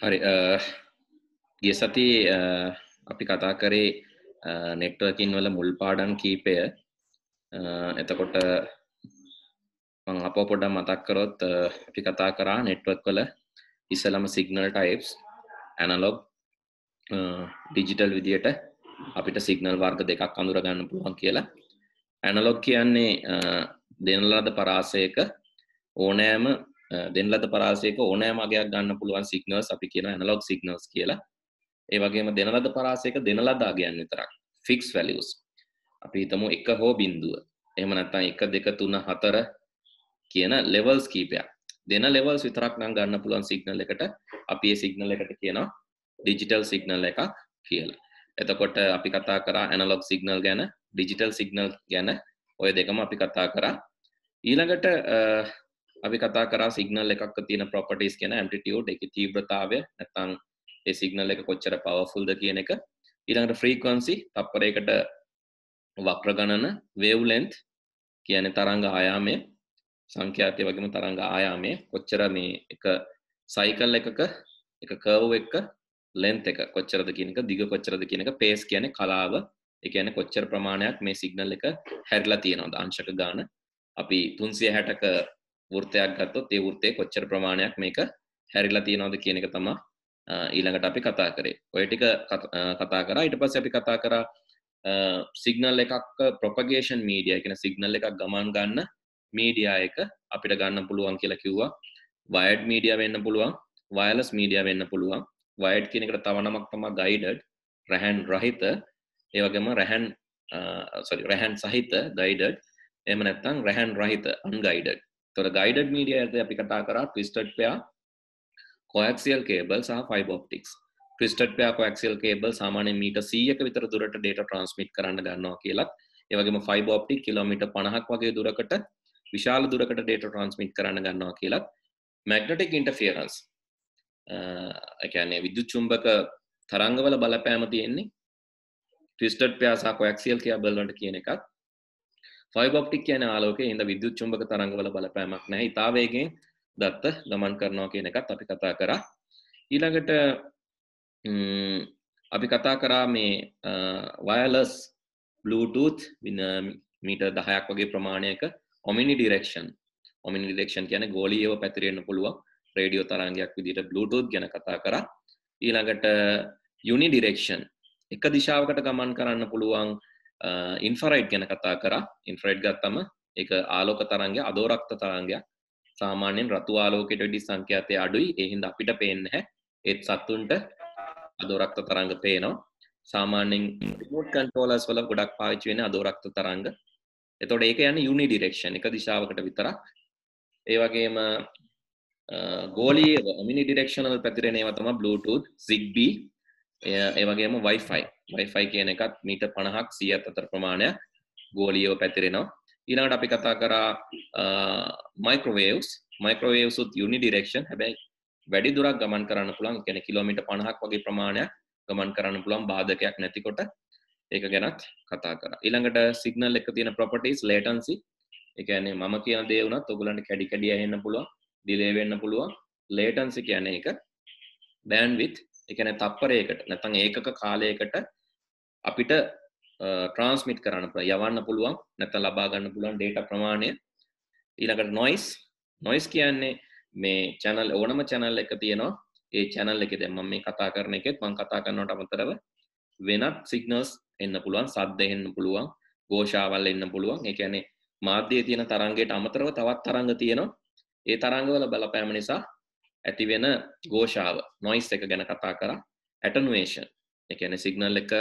හරි ගිය සති අපි කතා කරේ නෙට්වර්කින් වල මුල් පාඩන් කීපය. එතකොට මං අප පොඩ්ඩක් මතක් කරොත් අපි කතා කරා නෙට්වර්ක් වල ඉස්සලම සිගනල් ටයිප්ස් ඇනලොග් ඩිජිටල් විදියට අපිට සිගනල් වර්ග දෙකක් අඳුර ගන්න පුළුවන් කියලා. ඇනලොග් කියන්නේ දෙනලද පරාසයක ඕනෑම දෙන්ලද පරාසයක ඕනෑම අගයක් ගන්න පුළුවන් සිගනල්ස් අපි කියන ඇනලොග් සිගනල්ස් කියලා. ඒ වගේම දෙනලද පරාසයක දෙනලදා ගයන්න විතරක්. ෆික්ස් වැලියස් අපි හිතමු එක හෝ බින්දුව එහෙම නැත්නම් එක දෙක තුන හතර කියන ලෙවල්ස් කීපයක්. දෙන ලෙවල්ස් විතරක් නම් ගන්න පුළුවන් සිගනල් එකට අපි ඒ සිගනල් එකට කියනවා ඩිජිටල් සිගනල් එකක් කියලා. එතකොට අපි කතා කරා ඇනලොග් සිගනල් ගැන ඩිජිටල් සිගනල් ගැන. ඔය දෙකම අපි කතා කරා. ඊළඟට අපි කතා කරා සිගනල් එකක් තියෙන ප්‍රොපර්ටිස් කියන ඇම්පිටියුඩ් එකේ තීව්‍රතාවය නැත්නම් ඒ සිගනල් එක කොච්චර පවර්ෆුල්ද කියන එක. ඊළඟට ෆ්‍රීකවන්සි තප්පරයකට වක්‍ර ගණන වේව්ලෙන්ත් කියන්නේ තරංග ආයාමය සංඛ්‍යාතය වගේම තරංග ආයාමය. කොච්චර මේ එක සයිකල් එකක එක කර්ව් එක ලෙන්ත් එක කොච්චරද කියන එක දිග කොච්චරද කියන එක පේස් කියන්නේ කලාව. ඒ කියන්නේ කොච්චර ප්‍රමාණයක් මේ සිගනල් එක හැරිලා තියෙනවද අංශක ගාන. අපි 360ක වෘත්තයක් ගත්තොත් ඒ වෘත්තයේ කොච්චර ප්‍රමාණයක් මේක හැරිලා තියෙනවද කියන එක තමයි ඊළඟට අපි කතා කරේ. ඔය ටික කතා කරා. ඊට පස්සේ අපි කතා කරා සිගනල් එකක් ප්‍රොපගේෂන් මීඩියා. කියන සිගනල් එකක් ගමන් ගන්න මීඩියා එක අපිට ගන්න පුළුවන් කියලා කිව්වා. වයඩ් මීඩියා වෙන්න පුළුවන් වයලස් මීඩියා වෙන්න පුළුවන්. වයඩ් කියන එකට තව නමක් තමයි ගයිඩඩ් රැහන් රහිත. ඒ වගේම රැහන් සොරි රැහන් සහිත ගයිඩඩ් එහෙම නැත්නම් රැහන් රහිත අන්ගයිඩඩ් තොර ගයිඩඩ් මීඩියා ඇත අපි කතා කරා ට්විස්ටඩ් පෙයා කොක්සියල් කේබල් සහ fibre optics twisted pair coaxial cable සාමාන්‍ය මීට 100ක විතර දුරට data transmit කරන්න ගන්නවා කියලා ඒ වගේම ෆයිබ ඔප්ටික් කිලෝමීටර් 50ක් වගේ දුරකට විශාල දුරකට data transmit කරන්න ගන්නවා කියලා magnetic interference. ඒ කියන්නේ විද්‍යුත් චුම්බක තරංගවල බලපෑම තියෙන්නේ ට්විස්ටඩ් පයා සහ කොක්සියල් කේබල් වලට කියන එකත් ෆයිබ ඔප්ටික් කියන ආලෝකයේ ඉඳ විද්‍යුත් චුම්බක තරංගවල බලපෑමක් නැහැ. ඊට වේගෙන් දත්ත ගමන් කරනවා කියන එකත් අපි කතා කරා. ඊළඟට අපි කතා කරා මේ වයලස් Bluetooth මීට දහයක් වගේ ප්‍රමාණයක ඔමිනි ඩිරෙක්ෂන් ඔමිනි ඩිරෙක්ෂන් කියන ගෝලියව පැතිරෙන්න පුළුවන් රේඩියෝ තරංගයක් විදිහට Bluetooth ගැන කතා කරා ඊළඟට යුනි ඩිරෙක්ෂන් එක දිශාවකට ගමන් කරන්න පුළුවන් ඉන්ෆරයිට් ගැන කතා කරා. ඉන්ෆරයිට් ගත්තම එක ආලෝක තරංගය අදෝරක්ත තරංගයක්. සාමාන්‍යයෙන් රතු ආලෝකයට වැඩි සංඛ්‍යාතය අඩුයි. ඒ හින්දා අපිට පේන්නේ නැහැ. ඒත් සත්තුන්ට අදෝරක්ත තරංග පේනවා. සාමාන්‍යයෙන් රිමෝට් කන්ට්‍රෝලර්ස් වල ගොඩක් පාවිච්චි වෙන්නේ අදෝරක්ත තරංග. එතකොට ඒක යන්නේ යුනි ඩිරෙක්ෂන් එක දිශාවකට විතරක්. ඒ වගේම ගෝලීය ඔමිනි ඩිරෙක්ෂනල් පැතිරෙන ඒවා තමයි Bluetooth Zigbee ඒ වගේම Wi-Fi Wi-Fi කියන එකත් මීටර් 50ක් 100ක් අතර ප්‍රමාණයක් ගෝලීයව පැතිරෙනවා. ඊළඟට අපි කතා කරා මයික්‍රෝවේව්ස් මයික්‍රෝවේව්ස් උත් යුනි ඩිරෙක්ෂන් හැබැයි වැඩි දුරක් ගමන් කරන්න පුළුවන්. කියන්නේ කිලෝමීටර් 50ක් වගේ ප්‍රමාණයක් ගමන් කරන්න පුළුවන් බාධකයක් නැතිකොට. ඒක ගැනත් කතා කරා. ඊළඟට සිගනල් එක තියෙන ප්‍රොපර්ටිස් ලේටන්සි ඒ කියන්නේ මම කියන දේ වුණත් ඔයගලන්ට කැඩි කැඩි ඇහෙන්න පුළුවන් ඩිලේ වෙන්න පුළුවන්. ලේටන්සි කියන්නේ ඒක. බෑන්ඩ්විඩ්ත් ඒ කියන්නේ තප්පරයකට නැත්නම් ඒකක කාලයකට අපිට ට්‍රන්ස්මිට් කරන්න පුළ යවන්න පුළුවන් නැත ලබා ගන්න පුළුවන් ඩේට ප්‍රමාණය. ඊළඟට නොයිස් නොයිස් කියන්නේ මේ චැනල් ඕනම චැනල් එක තියෙනවා. ඒ චැනල් එක දෙම මේ කතා කරන එකෙත් මං කතා කරනට අමතරව වෙනත් සිගනල්ස් එන්න පුළුවන් සද්ද එන්න පුළුවන් ගෝෂාවල් එන්න පුළුවන්. ඒ කියන්නේ මාධ්‍යයේ තියෙන තරංගයට අමතරව තවත් තරංග තියෙනවා. ඒ තරංගවල බලපෑම නිසා ඇති වෙන ගෝෂාව නොයිස් එක ගැන කතා කරා. ඇටනුවේෂන් ඒ කියන්නේ සිගනල් එක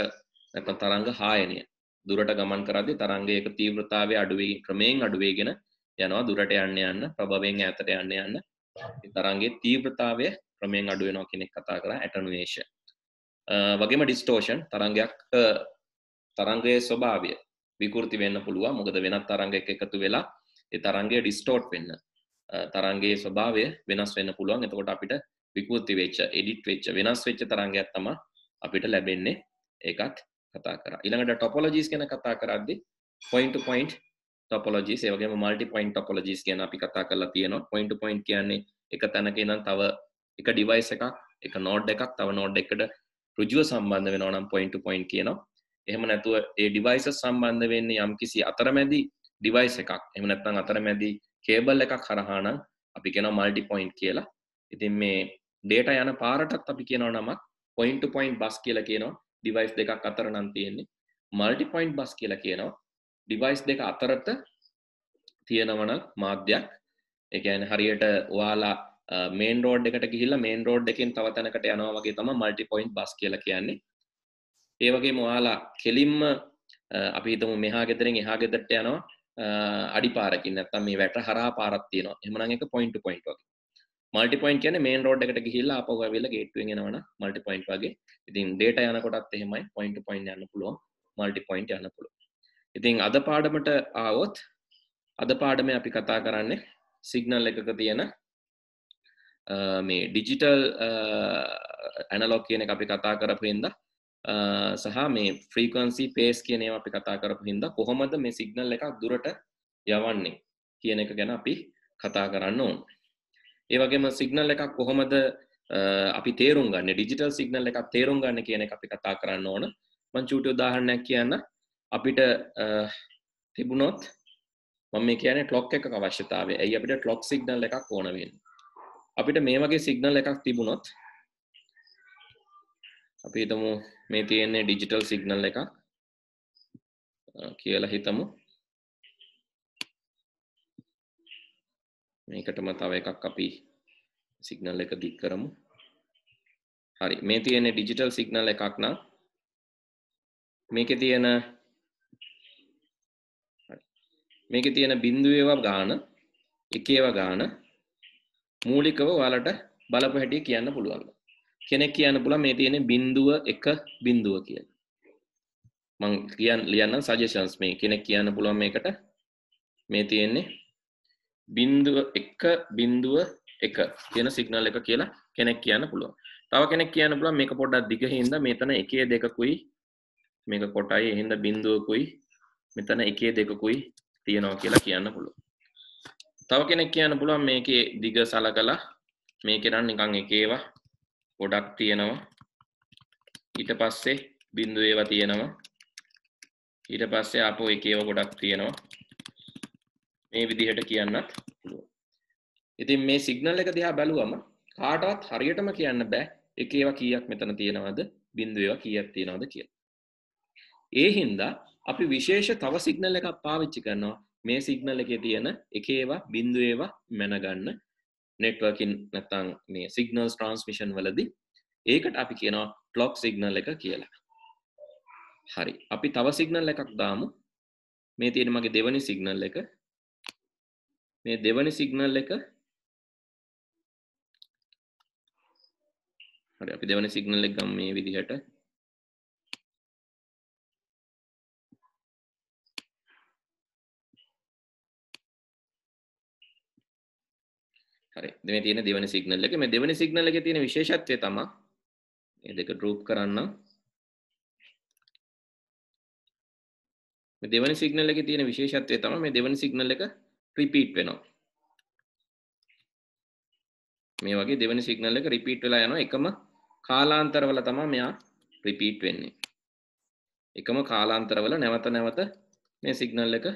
නැත්නම් තරංග හායනය. දුරට ගමන් කරද්දී තරංගයක තීව්‍රතාවය අඩුවේ ක්‍රමයෙන් අඩුවේගෙන යනවා. දුරට යන්න යන්න ප්‍රභවයෙන් ඈතට යන්න යන්න. තරංගයේ තීව්‍රතාවය ක්‍රමයෙන් අඩු වෙනවා කියන එක කතා කරා. ඇටනුවේෂන් වගේම ඩිස්ටෝෂන් තරංගයක් තරංගයේ ස්වභාවය විකෘති වෙන්න පුළුවන්. මොකද වෙනත් තරංගයක එකතු වෙලා ඒ තරංගය ඩිස්ටෝට් වෙන්න තරංගයේ ස්වභාවය වෙනස් වෙන්න පුළුවන්. එතකොට අපිට විකෘති වෙච්ච එඩිට් වෙච්ච වෙනස් වෙච්ච තරංගයක් තමයි අපිට ලැබෙන්නේ. ඒකත් කතා කර. ඊළඟට ටොපොලජිස් ගැන කතා කරද්දි පොයින්ට් පොයින්ට් ටොපොලජිස් ඒ වගේම මල්ටි පොයින්ට් ටොපොලජිස් ගැන අපි කතා කරලා තියෙනවා. පොයින්ට් පොයින්ට් කියන්නේ එක තැනක ඉඳන් තව එක ඩිවයිස් එකක් එක නෝඩ් එකක් තව නෝඩ් එකට රුජුව සම්බන්ධ වෙනවා නම් point to point කියනවා. එහෙම නැතුව ඒ devices සම්බන්ධ වෙන්නේ යම්කිසි අතරමැදි device එකක්. එහෙම නැත්නම් අතරමැදි කේබල් එකක් හරහා නම් අපි කියනවා multi point කියලා. ඉතින් මේ data යන පාරටත් අපි කියනවා නමක් point to point bus කියලා කියනවා. Device දෙකක් අතර නම් තියෙන්නේ. multi point bus කියලා කියනවා. device දෙක අතරට තියෙනවන මාධ්‍යයක්. එකන හරියට ඔයාලා මේන් රෝඩ් එකට ගිහිල්ලා මේන් රෝඩ් එකෙන් තව තැනකට යනවා වගේ තමයි මල්ටි පොයින්ට් බස් කියලා කියන්නේ. ඒ වගේම ඔයාලා කෙලින්ම අපි හිතමු මෙහා ගෙදරින් එහා ගෙදරට යනවා. අඩි පාරකින් නැත්තම් මේ වැට හරහා පාරක් තියෙනවා. එහෙමනම් ඒක පොයින්ට් ටු පොයින්ට් වගේ. මල්ටි පොයින්ට් කියන්නේ මේන් රෝඩ් එකට ගිහිල්ලා ආපහු ආවිල්ලා ගේට්ටුවෙන් එනවනම් මල්ටි පොයින්ට් වගේ ඉතින් ඩේටා යනකොටත් එහෙමයි පොයින්ට් ටු පොයින්ට් යන්න පුළුවන් මල්ටි පොයින්ට් යන්න පුළුවන් ඉතින් අද පාඩමට ආවොත් අද පාඩමේ අපි කතා කරන්නේ සිගනල් එකක තියෙන මේ ඩිජිටල් ඇනලොක් කියන එක අපි කතා කරපු හින්දා සහ මේ ෆ්‍රීකන්සි පේස් කියන ඒවා අපි කතා කරපු හින්දා කොහොමද මේ සිගනල් එකක් දුරට යවන්නේ කියන එක ගැන අපි කතා කරන්න ඕන. ඒ වගේම සිගනල් එකක් කොහොමද අපි තේරුම් ගන්න ඩිජිටල් සිගනල් එකක් තේරුම් ගන්න කියන එක අපි කතා කරන්න ඕන. මං චූටි උදාහරණයක් කියන්න අපිට තිබුණොත් මම මේ කියන්නේ ක්ලොක් එකක අවශ්‍යතාවය. ඇයි අපිට ක්ලොක් සිග්නල් එකක් ඕන වෙන්නේ? අපිට මේ වගේ සිග්නල් එකක් තිබුණොත් අපි හිතමු මේ තියෙන්නේ ඩිජිටල් සිග්නල් එකක් කියලා හිතමු. මේකටම තව එකක් අපි සිග්නල් එක දික් කරමු. හරි. මේ තියෙන්නේ ඩිජිටල් සිග්නල් එකක් නම් මේකේ තියෙන මේක තියෙන බින්දුවේව ගාන එකේව ගාන මූලිකව ඔයාලට බලපු හැටි කියන්න පුළුවන්. කෙනෙක් කියන්න පුළුවන් මේ තියෙන බින්දුව එක බින්දුව කියලා. මං කියන්න ලියන්න සජෙෂන්ස් මේ. කෙනෙක් කියන්න පුළුවන් මේකට. මේ තියෙන්නේ බින්දුව එක බින්දුව එක තියෙන සිගනල් එක කියලා කෙනෙක් කියන්න පුළුවන් තව කෙනෙක් කියන්න පුළුවන් මේක පොඩ්ඩක් දිග හින්දා මෙතන එකේ දෙකකුයි මේක කොටයි හින්දා බින්දුවකුයි මෙතන එකේ දෙකකුයි තියෙනවා කියලා කියන්න පුළුවන්. තව කෙනෙක් කියන්න පුළුවන් මේකේ දිග සලකලා මේකේ නම් නිකන් එක ඒවා ගොඩක් තියෙනවා. ඊට පස්සේ බිඳු ඒවා තියෙනවා. ඊට පස්සේ ආපහු එක ඒවා ගොඩක් තියෙනවා. මේ විදිහට කියන්නත් පුළුවන්. ඉතින් මේ සිග්නල් එක දිහා බැලුවම කාටවත් හරියටම කියන්න බෑ එක ඒවා කීයක් මෙතන තියෙනවද බිඳු ඒවා කීයක් තියෙනවද කියලා. ඒ හින්දා අපි විශේෂ තව සිගනල් එකක් පාවිච්චි කරනවා. මේ සිගනල් එකේ තියෙන එක ඒවා බිඳු ඒවා මැනගන්න. නෙට්වර්කින් නැත්තං මේ සිගනල් ට්‍රන්ස්මිෂන් වලදී ඒකට අපි කියනවා ක්ලොක් සිගනල් එක කියලා. හරි. අපි තව සිගනල් එකක් දාමු. මේ තියෙන මගේ දෙවනි සිගනල් එක. මේ දෙවනි සිගනල් එක? හරි අපි දෙවනි සිගනල් එක ගම් මේ විදිහට. හරි මේ තියෙන දෙවනි සිගනල් එක. මේ දෙවනි සිගනල් එකේ තියෙන විශේෂත්වය තමයි මේ දෙක ඩ්‍රූප් කරන්න. මේ දෙවනි සිගනල් එකේ තියෙන විශේෂත්වය තමයි මේ දෙවනි සිගනල් එක රිපීට් වෙනවා. මේ වගේ දෙවනි සිගනල් එක රිපීට් වෙලා යනවා. එකම කාලාන්තරවල තමයි මෙයා රිපීට් වෙන්නේ. එකම කාලාන්තරවල නැවත නැවත මේ සිගනල් එක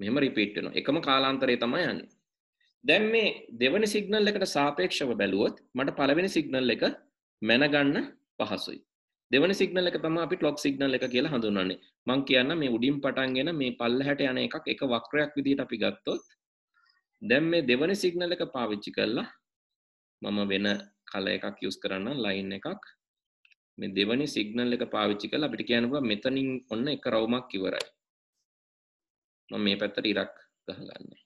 මෙහෙම රිපීට් වෙනවා. එකම කාලාන්තරය තමයි යන්නේ. දැන් මේ දෙවනි සිගනල් එකට සාපේක්ෂව බැලුවොත් මට පළවෙනි සිගනල් එක මැනගන්න පහසුයි. දෙවනි සිගනල් එක තමයි අපි ක්ලොක් සිගනල් එක කියලා හඳුන්වන්නේ. මම කියන්න මේ උඩින් පටන්ගෙන මේ පල්ලහැට යන එකක් එක වක්‍රයක් විදිහට අපි ගත්තොත් දැන් මේ දෙවනි සිගනල් එක පාවිච්චි කරලා මම වෙන කල එකක් යූස් කරන්න ලයින් එකක් මේ දෙවනි සිගනල් එක පාවිච්චි කරලා අපිට කියන්න පුළුවන් මෙතනින් ඔන්න එක රවුමක් ඉවරයි. මම මේ පැත්තට ඉරක් ගහගන්නවා.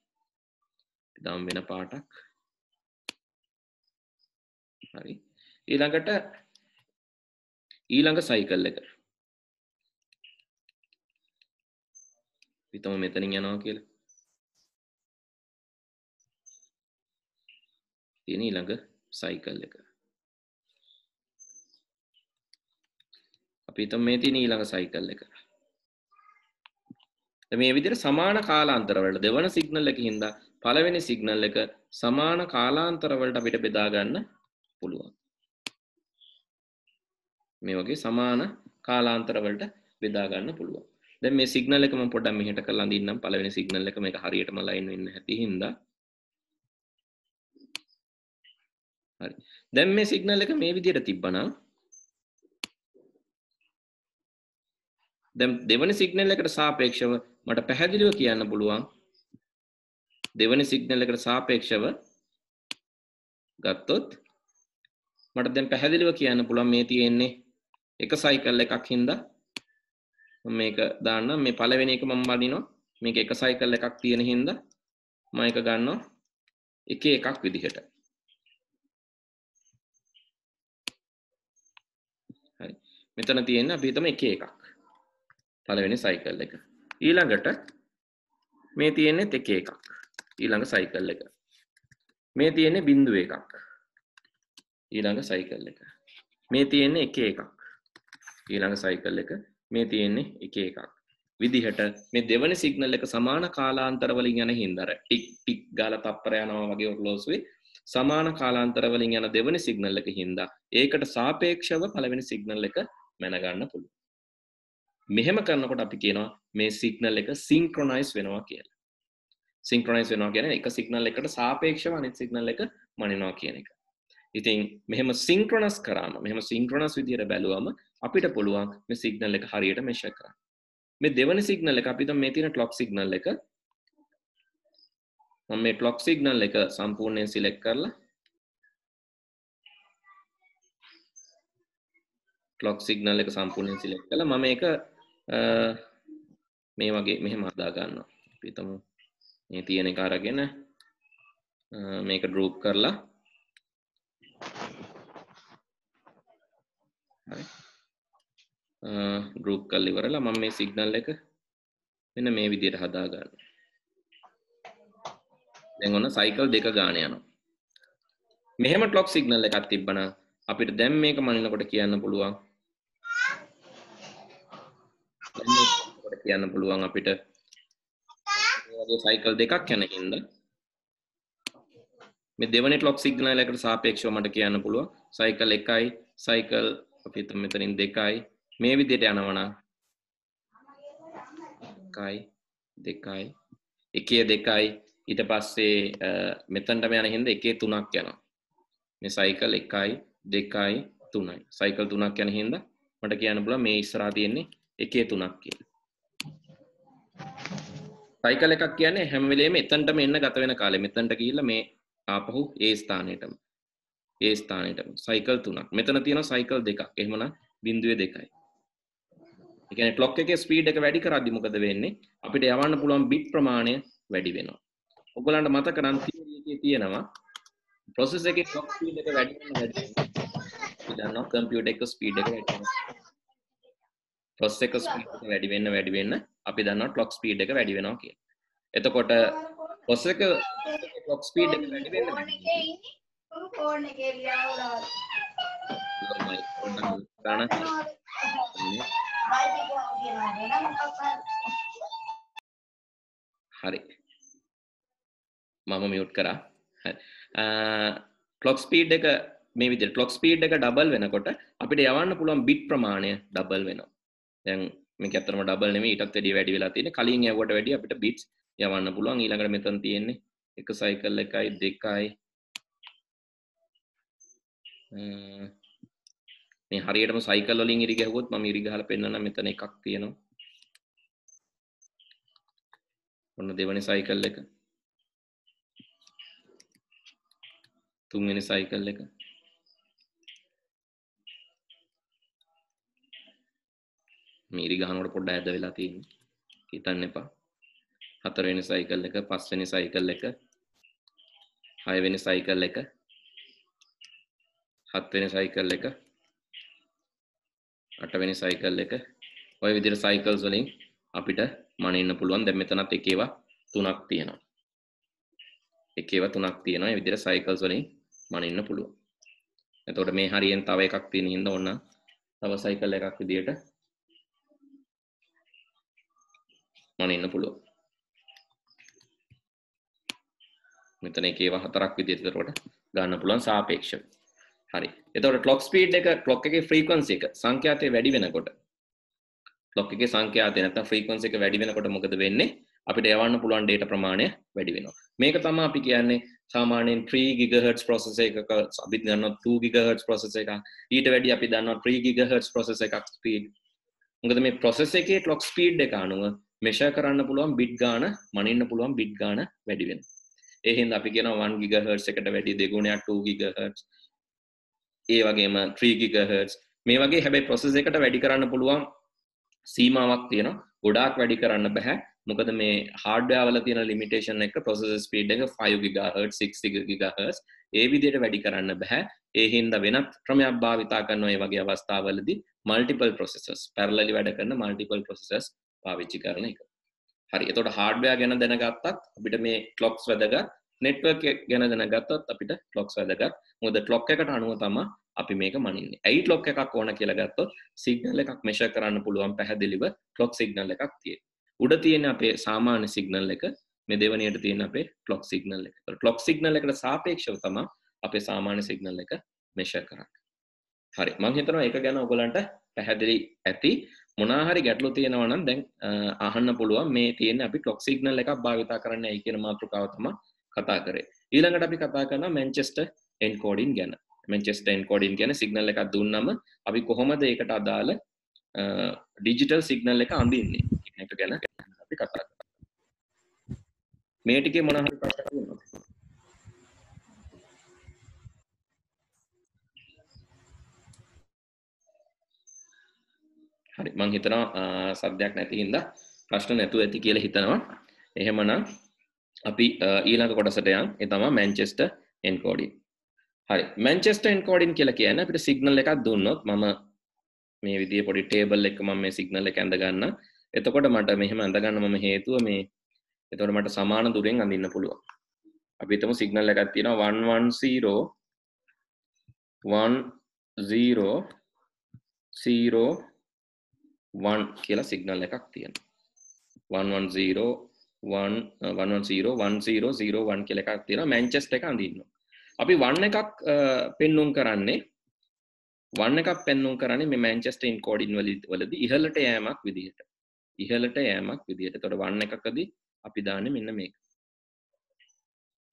දම් වෙන පාටක් හරි ඊළඟට ඊළඟ සයිකල් එක. විතම මෙතනින් යනවා කියලා. තියෙන ඊළඟ සයිකල් එක. අපි හිතමු මේ තියෙන ඊළඟ සයිකල් එක. මේ විදිහට සමාන කාලාන්තරවලට දෙවන සිග්නල් එක හින්දා පළවෙනි සිගනල් එක සමාන කාලාන්තරවලට අපිට බෙදා ගන්න පුළුවන්. මේ වගේ සමාන කාලාන්තරවලට බෙදා ගන්න පුළුවන්. දැන් මේ සිග්නල් එක මම පොඩ්ඩක් මෙහෙට කරලා අඳින්නම්. පළවෙනි සිග්නල් එක මේක හරියටම ලයින් වෙන්න ඇති හින්දා. හරි. දැන් මේ සිග්නල් එක මේ විදිහට තිබ්බනම් දැන් දෙවනි සිග්නල් එකට සාපේක්ෂව මට පැහැදිලිව කියන්න පුළුවන්. දෙවනි සිග්නල් එකට සාපේක්ෂව ගත්තොත් මට දැන් පැහැදිලිව කියන්න පුළුවන් මේ තියෙන්නේ එක සයිකල් එකක් හින්දා මේක දාන්න. මේ පළවෙනි එක මම වඩිනවා. මේක එක සයිකල් එකක් තියෙන හින්දා මම එක ගන්නවා. එක එකක් විදිහට. හරි. මෙතන තියෙන අපි හිතමු එක එකක්. පළවෙනි සයිකල් එක. ඊළඟට මේ තියෙන්නේ එක එකක්. ඊළඟ සයිකල් එක. මේ තියෙන්නේ බිඳුව එකක්. ඊළඟ සයිකල් එක. මේ තියෙන්නේ එක එකක්. ඊළඟ සයිකල් එක මේ තියෙන්නේ එක එකක්. විදිහට මේ දෙවනි සිග්නල් එක සමාන කාලාන්තරවලින් යන හින්දර. ටික් ටික් ගාලා තප්පර යනවා වගේ ඔර්ලෝසුවේ. සමාන කාලාන්තරවලින් යන දෙවනි සිග්නල් එක හින්දා ඒකට සාපේක්ෂව පළවෙනි සිග්නල් එක මැනගන්න පුළුවන්. මෙහෙම කරනකොට අපි කියනවා මේ සිග්නල් එක සින්ක්‍රොනයිස් වෙනවා කියලා. සින්ක්‍රොනයිස් වෙනවා කියන්නේ එක සිග්නල් එකට සාපේක්ෂව අනිත් සිග්නල් එක මනිනවා කියන එක. ඉතින් මෙහෙම සින්ක්‍රොනස් කරාම මෙහෙම සින්ක්‍රොනස් විදිහට බැලුවම අපිට පුළුවන් මේ සිග්නල් එක හරියට මෙෂර් කරන්න. මේ දෙවන සිග්නල් එක අපි දැන් මේ තියෙන ක්ලොක් සිග්නල් එක මම මේ ක්ලොක් සිග්නල් එක සම්පූර්ණයෙන් සිලෙක්ට් කරලා ක්ලොක් සිග්නල් එක සම්පූර්ණයෙන් සිලෙක්ට් කළා මම මේක මේ වගේ මෙහෙම හදා ගන්නවා. අපි හිතමු මේ තියෙන එක අරගෙන මේක ඩ්‍රූප් කරලා ගරුප් කල් ඉවරලා මම මේ සිග්නල් එක මෙන්න මේ විදියට හදා ගන්න දැන් ඔන්න සයිකල් දෙක ගාන යනවා. මෙහෙම ක්ලොක් සිග්නල් එකක් තිබ්බනම් අපිට දැන් මේක මනිනකොට කියන්න පුළුවන්. කියන්න පුළුවන් අපිට. වගේ සයිකල් දෙකක් යන හින්දා මේ දෙවනි ක්ලොක් සිග්නල් එකට සාපේක්ෂව මට කියන්න පුළුවන්. සයිකල් එකයි සයිකල් අපි හිතමු මෙතනින් දෙකයි. මේ විදිහට යනවනම් එකයි දෙකයි එකේ දෙකයි. ඊට පස්සේ මෙතනටම යන හින්දා එකේ තුනක් යනවා. මේ සයිකල් එකයි දෙකයි තුනයි. සයිකල් තුනක් යන හින්දා මට කියන්න පුළුවන් මේ ඉස්සරහා තියෙන්නේ එකේ තුනක් කියලා. සයිකල් එකක් කියන්නේ හැම වෙලේම එතනටම එන්න ගත වෙන කාලේ මෙතනට ගිහිල්ලා මේ ආපහු ඒ ස්ථානයටම. ඒ ස්ථානයටම. සයිකල් තුනක්. මෙතන තියෙන සයිකල් දෙකක්. එහෙමනම් බිඳුවේ දෙකයි. එකන ක්ලොක් එක ස්පීඩ් එක වැඩි කරද්දි මොකද වෙන්නේ? අපිට යවන්න පුළුවන් බිට් ප්‍රමාණය වැඩි වෙනවා. ඔගලන්ට මතක නම් තියරිය තියෙනවා. ප්‍රොසෙස් එකේ ක්ලොක් ස්පීඩ් එක වැඩි වෙන වැඩි වෙනවා. කම්පියුටර් එක ස්පීඩ් එක වැඩි වෙනවා. ප්‍රොසෙස් එක ස්පීඩ් එක වැඩි වෙන්න වැඩි වෙන්න අපි දන්නවා ක්ලොක් ස්පීඩ් එක වැඩි වෙනවා කියලා. එතකොට ප්‍රොසෙස් එක ක්ලොක් ස්පීඩ් එක වැඩි වෙන්න ෆෝන් එකේ ලියවලා හරි. මම මියුට් කරා. ක්ලොක් ස්පීඩ් එක මේ විදිහට ක්ලොක් ස්පීඩ් එක ඩබල් වෙනකොට අපිට යවන්න පුළුවන් බිට් ප්‍රමාණය ඩබල් වෙනවා. දැන් මේක ඇත්තටම ඩබල් නෙමෙයි ඊටත් වැඩිය වැඩි වෙලා තියෙන්නේ. කලින් යවුවට වැඩිය අපිට බිට්ස් යවන්න පුළුවන්. ඊළඟට මෙතන තියෙන්නේ එක සයිකල් එකයි දෙකයි මේ හරියටම සයිකල් වලින් ඉරි ගැහුවොත් මම ඉරි ගහලා පෙන්නන්න මෙතන එකක් තියෙනවා. ඔන්න දෙවෙනි සයිකල් එක. තුන්වෙනි සයිකල් එක. මේ ඉරි ගහනකොට පොඩ්ඩක් ඇද වෙලා තියෙන්නේ. හිතන්න එපා. හතරවෙනි සයිකල් එක පස්වෙනි සයිකල් එක හයවෙනි සයිකල් එක. හත්වෙනි සයිකල් එක. අටවෙනි සයිකල් එක. ඔය විදිහට සයිකල්ස් වලින් අපිට මනින්න පුළුවන්. දැන් මෙතනත් එකේවා තුනක් තියෙනවා. එකේවා තුනක් තියෙනවා. ඒ විදිහට සයිකල්ස් වලින් මනින්න පුළුවන්. එතකොට මේ හරියෙන් තව එකක් තියෙන හින්දා ඕන තව සයිකල් එකක් විදිහට මනින්න පුළුවන්. මෙතන එකේවා හතරක් විදිහට එතකොට ගන්න පුළුවන් සාපේක්ෂව. හරි. එතවට කලොක් ස්පීඩ් එක කලොක් එක ෆ්‍රීකන්සි එක සංඛ්‍යාතය වැඩි වෙනකොට. ලොක් එක සංඛ්‍යාතය නැත්නම් ෆ්‍රීකවන්සි එක වැඩි වෙනකොට මොකද වෙන්නේ? අපිට යවන්න පුළුවන් ඩේටා ප්‍රමාණය වැඩි වෙනවා. මේක තමයි අපි කියන්නේ සාමාන්‍යයෙන් 3 GHz processor එකක අපි දන්නවා 2 GHz processor එකක්. ඊට වැඩි අපි දන්නවා 3 GHz processor එකක් ස්පීඩ් මොකද මේ processor එකේ clock speed එක අනුව measure කරන්න පුළුවන් bit ගාන මනින්න පුළුවන් bit ගාන වැඩි වෙනවා. ඒ හින්දා අපි කියනවා 1 GHz එකට වැඩි දෙගුණයක් 2 GHz ඒ වගේම 3 GHz මේ වගේ හැබැයි processor එකට වැඩි කරන්න පුළුවන් සීමාවක් තියෙනවා. ගොඩාක් වැඩි කරන්න බැහැ මොකද මේ හාඩ්‍යාවල තියෙන ලිමිටේෂන් එක ප්‍රොසෙස ස්පීඩ් එක 5 GHz 6 GHz ඒ විදිහට වැඩි කරන්න බෑ. ඒ හින්දා වෙනත් ක්‍රමයක් භාවිතා කරනවා ඒ වගේ අවස්ථාවලදී. මල්ටිපල් ප්‍රොසෙසර්ස් පැරලලි වැඩ කරන මල්ටිපල් ප්‍රොසෙසර්ස් පාවිච්චි කරන එක. හරි. එතකොට හාඩ්වෙයාර් ගැන දැනගත්තත් අපිට මේ ක්ලොක්ස් වැදගත්. නෙට්වර්ක් ගැන දැනගත්තත් අපිට ක්ලොක්ස් වැදගත්. මොකද ක්ලොක් එකට අනුව තමයි අපි මේක මනින්නේ. ඇයි ලොක් එකක් ඕන කියලා ගත්තොත් සිගනල් එකක් මෙෂ කරන්න පුළුවන් පැහැදිලිව ලොක් සිගනල් එකක් තිය උඩ තියෙන අපේ සාමාන්‍ය සිගනල් එක මේ දෙවනියට තියෙන අපේ ලොක් සිගනල් එක. ලොක් සිගනල් එකට සාපේක්ෂව තම අපේ සාමාන්‍ය සිගනල් එක මෙෂ කරන්න. හරි. මං හිතනවා එක ගැන ඔගලන්ට පැහැදිලි ඇති. මොනාහරි ගැටලු තියෙනවනම් දැන් අහන්න පුළුවන් මේ තියෙන අපි ටොක් සිගනල් එකක් භාවිතා කරන්න ඇයි කියන මාතෘකාව තමයි කතා කරේ. ඊළඟට අපි කතා කරනවා මැන්චෙස්ටර් එන්කෝඩින් ගැන. මෙන්චෙස්ට එන්කෝඩින් කියන සිගනල් එකක් දුන්නම අපි කොහොමද ඒකට අදාළ ඩිජිටල් සිගනල් එක අඳින්නේ එක ගැන අපි කතා මේ ටිකේ මොන හරි ප්‍රශ්න තියෙනවද? හරි මං හිතනවා සද්දයක් නැති හින්දා ප්‍රශ්න නැතුව ඇති කියලා හිතනවා. එහෙමනම් අපි ඊළඟ කොටසට යන්. ඒ තමයි මැන්චෙස්ටර් එන්කෝඩින් හරි. මැන්චෙස්ට එන්කෝඩින් කියලා කියන අපිට සිගනල් එකක් දුන්නොත් මම මේ විදිිය පොඩි ටේබල් එක ම මේ සිගනල් එක ඇඳගන්න. එතකොට මට මෙහෙම ඇඳගන්න මම හේතුව මේ එතොට මට සමාන දුරෙන් අඳන්න පුළුවන්. අපිතම සිගනල් එකක් තියෙන 110 1 කියලා සිගනල් එකක් තියෙන 110 110 uh, කියල එකක් තියෙන මැන්චෙස්ට එක අඳන්නවා අපි වන්න එකක් uh, පෙන්නුම් කරන්නේ වන්න එකක් පෙන්නුම් කරන්නේ මේ මැන්චෙස්ටයින් කෝඩින් වලද ඉහලට යෑමක් විදිහට. ඉහලට යෑමක් විදිහට. තොට වන්න එකකද අපි දාන මෙන්න මේක.